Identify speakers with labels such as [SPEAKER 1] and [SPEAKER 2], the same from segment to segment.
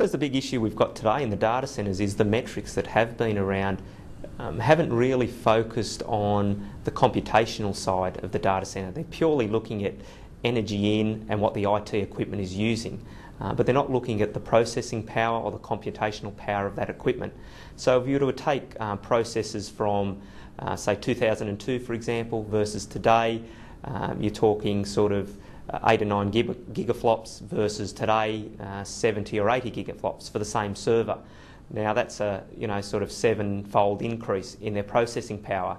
[SPEAKER 1] suppose the big issue we've got today in the data centres is the metrics that have been around um, haven't really focused on the computational side of the data centre. They're purely looking at energy in and what the IT equipment is using. Uh, but they're not looking at the processing power or the computational power of that equipment. So if you were to take uh, processes from, uh, say, 2002, for example, versus today, um, you're talking sort of 8 or 9 gigaflops versus today uh, 70 or 80 gigaflops for the same server. Now that's a you know sort of seven-fold increase in their processing power.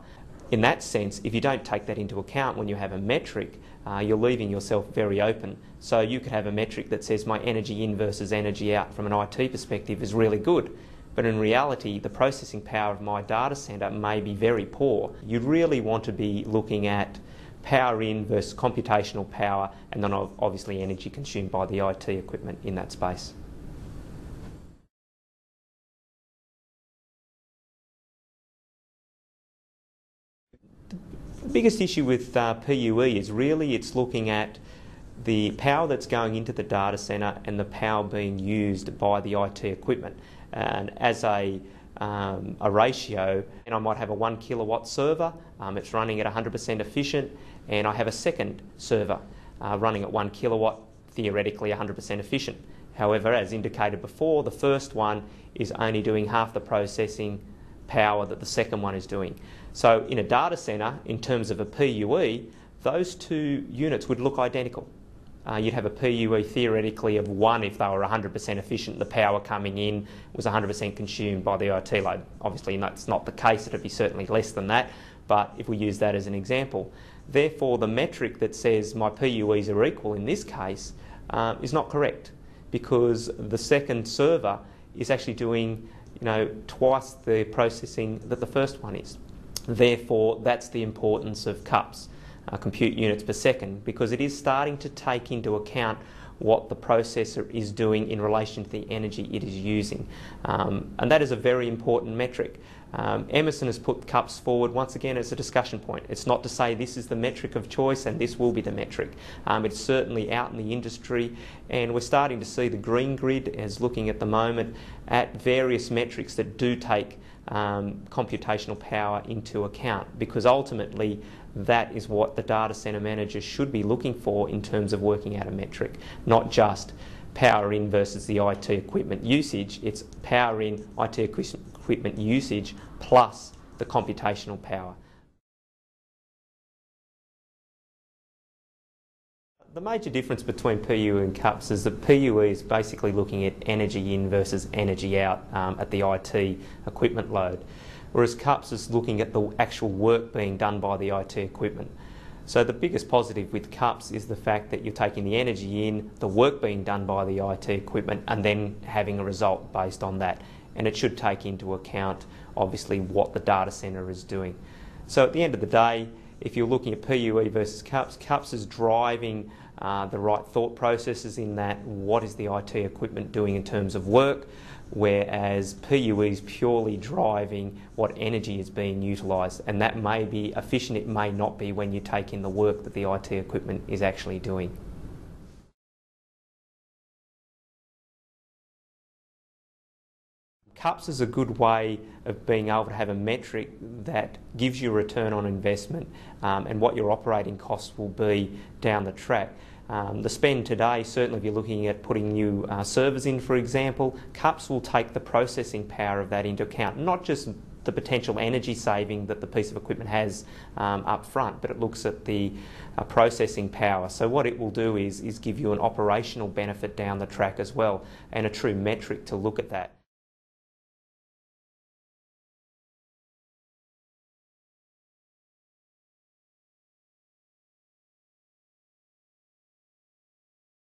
[SPEAKER 1] In that sense, if you don't take that into account when you have a metric, uh, you're leaving yourself very open. So you could have a metric that says my energy in versus energy out from an IT perspective is really good. But in reality, the processing power of my data centre may be very poor. You really want to be looking at power in versus computational power, and then obviously energy consumed by the IT equipment in that space. The biggest issue with uh, PUE is really it's looking at the power that's going into the data centre and the power being used by the IT equipment. And as a um, a ratio, and I might have a one kilowatt server, um, it's running at 100% efficient, and I have a second server uh, running at one kilowatt, theoretically 100% efficient. However, as indicated before, the first one is only doing half the processing power that the second one is doing. So in a data centre, in terms of a PUE, those two units would look identical. Uh, you'd have a PUE theoretically of one if they were 100% efficient, the power coming in was 100% consumed by the IT load. Obviously, that's not the case, it'd be certainly less than that, but if we use that as an example. Therefore, the metric that says my PUEs are equal in this case um, is not correct because the second server is actually doing you know, twice the processing that the first one is. Therefore, that's the importance of CUPS uh, compute units per second because it is starting to take into account what the processor is doing in relation to the energy it is using. Um, and that is a very important metric. Um, Emerson has put CUPS forward once again as a discussion point. It's not to say this is the metric of choice and this will be the metric. Um, it's certainly out in the industry, and we're starting to see the green grid as looking at the moment at various metrics that do take um, computational power into account because ultimately that is what the data center manager should be looking for in terms of working out a metric, not just power in versus the IT equipment usage. It's power in IT equipment usage plus the computational power. The major difference between PUE and CUPS is that PUE is basically looking at energy in versus energy out um, at the IT equipment load whereas CUPS is looking at the actual work being done by the IT equipment. So the biggest positive with CUPS is the fact that you're taking the energy in, the work being done by the IT equipment, and then having a result based on that. And it should take into account, obviously, what the data centre is doing. So at the end of the day, if you're looking at PUE versus CUPS, CUPS is driving uh, the right thought processes in that what is the IT equipment doing in terms of work, whereas PUE is purely driving what energy is being utilised, and that may be efficient, it may not be when you take in the work that the IT equipment is actually doing. CUPS is a good way of being able to have a metric that gives you return on investment um, and what your operating costs will be down the track. Um, the spend today, certainly if you're looking at putting new uh, servers in, for example, CUPS will take the processing power of that into account, not just the potential energy saving that the piece of equipment has um, up front, but it looks at the uh, processing power. So what it will do is, is give you an operational benefit down the track as well and a true metric to look at that.